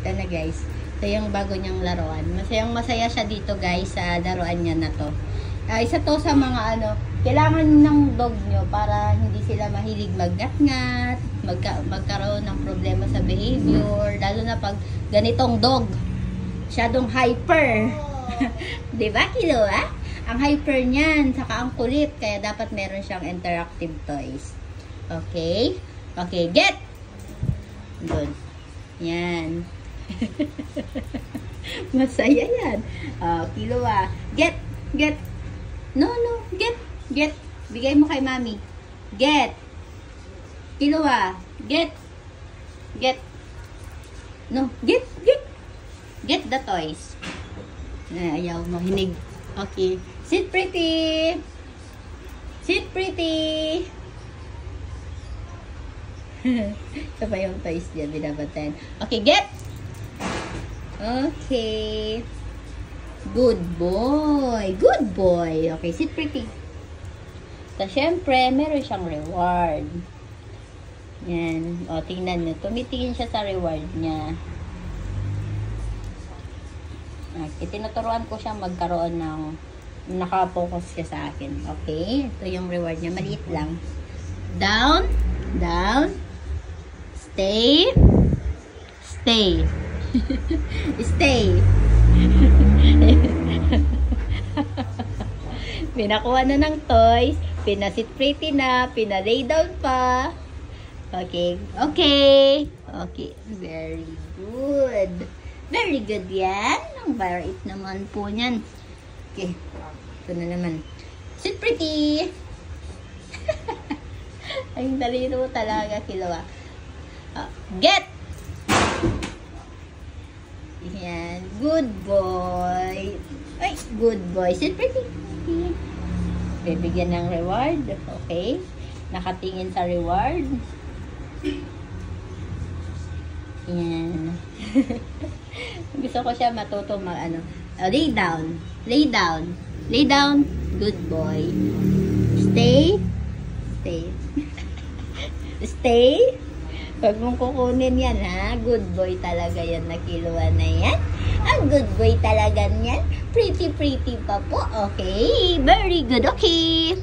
Ito na guys. Ito yung bago niyang laruan. Masayang masaya siya dito guys sa laruan niya na to. Ah, isa to sa mga ano, kailangan ng dog nyo para hindi sila mahilig maggat-ngat, magka, magkaroon ng problema sa behavior, lalo na pag ganitong dog, masyadong hyper. 'Di ba, Kilo, ah? Ang hyper niyan, saka ang kulit, kaya dapat meron siyang interactive toys. Okay? Okay, get! Good. Yan. Masaya yan. Uh, kilo ah. Get! Get! No, no. Get! Get. Bigay mo kay mami. Get. Kinuha. Get. Get. No. Get. Get. Get the toys. Eh, ayaw mo. Hinig. Okay. Sit pretty. Sit pretty. Ito pa yung toys niya. Binabantayan. Okay. Get. Okay. Good boy. Good boy. Okay. Sit pretty. So, syempre, meron siyang reward. Yan. O, tingnan nyo. Tumitingin siya sa reward niya. Okay. Tinuturuan ko siya magkaroon ng nakapokus siya sa akin. Okay? Ito yung reward niya. Maliit lang. Down. Down. Stay. Stay. Stay. Pinakuha na ng toys. Pinasit pretty na, pinalay down pa. Okay. Okay. Okay. Very good. Very good yan. Ang bait naman po niyan. Okay. Ito na naman. Sit pretty. Ay, talino talaga, kilawa. Uh, get! Yan. Good boy. Ay, good boy. Sit pretty bibigyan ng reward. Okay? Nakatingin sa reward. Yan. Gusto ko siya matuto mag ano. Uh, lay down. Lay down. Lay down. Good boy. Stay. Stay. Stay. Huwag mong kukunin yan, ha? Good boy talaga yan na kiluan na yan. Ang good boy talaga niyan. Pretty, pretty pa po. Okay. Very good. Okay.